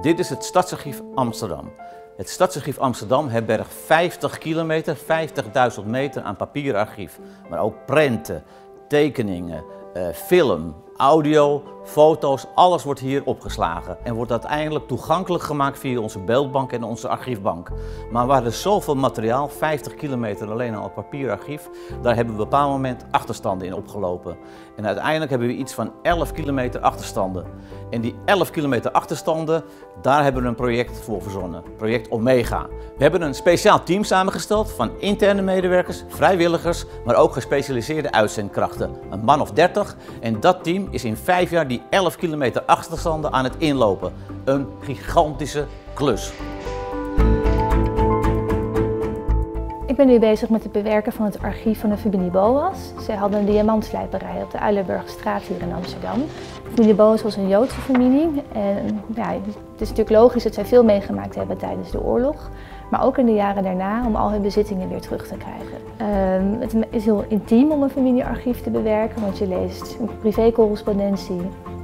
Dit is het Stadsarchief Amsterdam. Het Stadsarchief Amsterdam herbergt 50 kilometer, 50.000 meter aan papierarchief. Maar ook prenten, tekeningen, eh, film, audio, foto's, alles wordt hier opgeslagen en wordt uiteindelijk toegankelijk gemaakt via onze beeldbank en onze archiefbank. Maar waar er zoveel materiaal, 50 kilometer alleen al papierarchief, daar hebben we op een bepaald moment achterstanden in opgelopen. En uiteindelijk hebben we iets van 11 kilometer achterstanden. En die 11 kilometer achterstanden, daar hebben we een project voor verzonnen, project Omega. We hebben een speciaal team samengesteld van interne medewerkers, vrijwilligers, maar ook gespecialiseerde uitzendkrachten. Een man of 30 en dat team is in vijf jaar die 11 kilometer achterstanden aan het inlopen. Een gigantische klus. Ben nu bezig met het bewerken van het archief van de familie Boas. Zij hadden een diamantslijperij op de Uilenburgstraat hier in Amsterdam. De familie Boas was een Joodse familie en ja, het is natuurlijk logisch dat zij veel meegemaakt hebben tijdens de oorlog. Maar ook in de jaren daarna om al hun bezittingen weer terug te krijgen. Ehm, het is heel intiem om een familiearchief te bewerken, want je leest privécorrespondentie.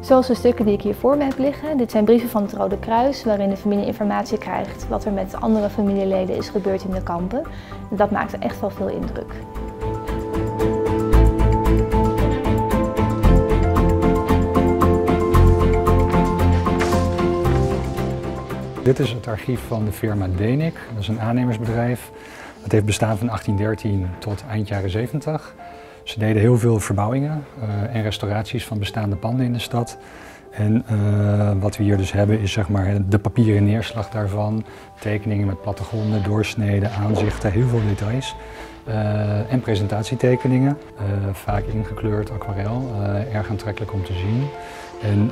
Zoals de stukken die ik hier voor me heb liggen. Dit zijn brieven van het Rode Kruis, waarin de familie informatie krijgt wat er met andere familieleden is gebeurd in de kampen. Dat maakt echt wel veel indruk. Dit is het archief van de firma Denik. Dat is een aannemersbedrijf. Het heeft bestaan van 1813 tot eind jaren 70. Ze deden heel veel verbouwingen uh, en restauraties van bestaande panden in de stad. En uh, wat we hier dus hebben is zeg maar de papieren neerslag daarvan, tekeningen met plattegronden, doorsneden, aanzichten, heel veel details. Uh, en presentatietekeningen, vaak ingekleurd aquarel, erg aantrekkelijk om te zien. En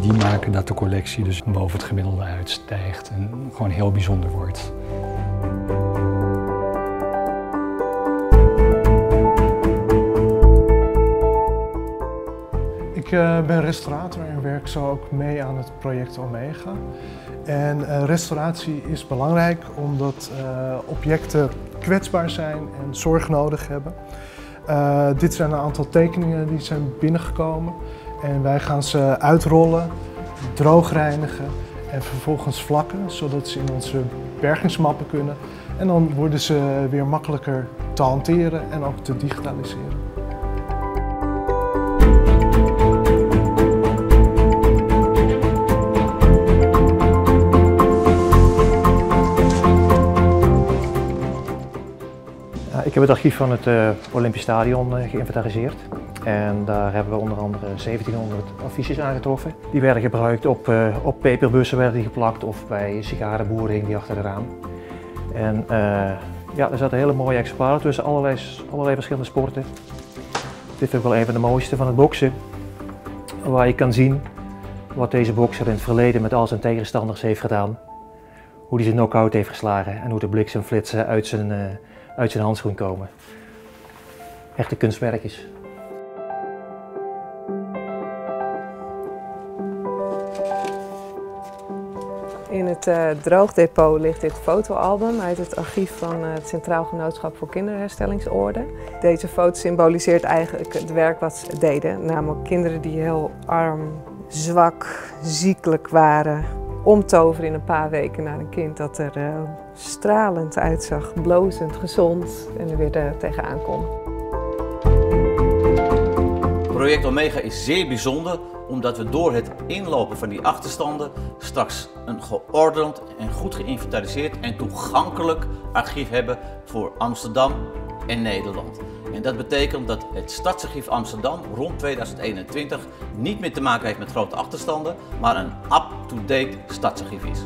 die maken dat de collectie dus boven het gemiddelde uitstijgt en gewoon heel bijzonder wordt. Ik uh, ben restaurator en werk zo ook mee aan het project Omega. En uh, restauratie is belangrijk omdat uh, objecten kwetsbaar zijn en zorg nodig hebben. dit zijn een aantal tekeningen die zijn binnengekomen en wij gaan ze uitrollen, droogreinigen en vervolgens vlakken zodat ze in onze bergingsmappen kunnen. En dan worden ze weer makkelijker te hanteren en ook te digitaliseren. Ik heb het archief van het uh, Olympisch Stadion uh, geïnventariseerd. En daar hebben we onder andere 1700 affiches aangetroffen. Die werden gebruikt op, uh, op peperbussen werden die geplakt of bij sigarenboeren hingen die achter de raam. En ja, er zaten hele mooie exemplaren tussen, allerlei, allerlei verschillende sporten. Dit ik wel een van de mooiste van het boksen. Waar je kan zien wat deze bokser in het verleden met al zijn tegenstanders heeft gedaan. Hoe hij zijn knock-out heeft geslagen en hoe de bliksemflitsen uit zijn uit zijn handschoen komen. Echte kunstwerkjes. In het uh, droogdepot ligt dit fotoalbum uit het archief van uh, het Centraal Genootschap voor Kinderherstellingsorde. Deze foto symboliseert eigenlijk het werk wat ze deden, namelijk kinderen die heel arm, zwak, ziekelijk waren, omtoveren in een paar weken naar een kind dat er uh, stralend uitzag, blozend, gezond en er weer er tegenaan kon. Project Omega is zeer bijzonder omdat we door het inlopen van die achterstanden straks een geordend en goed geïnventariseerd en toegankelijk archief hebben voor Amsterdam en Nederland. En dat betekent dat het Stadsarchief Amsterdam rond 2021 niet meer te maken heeft met grote achterstanden, maar een up-to-date stadsarchief is.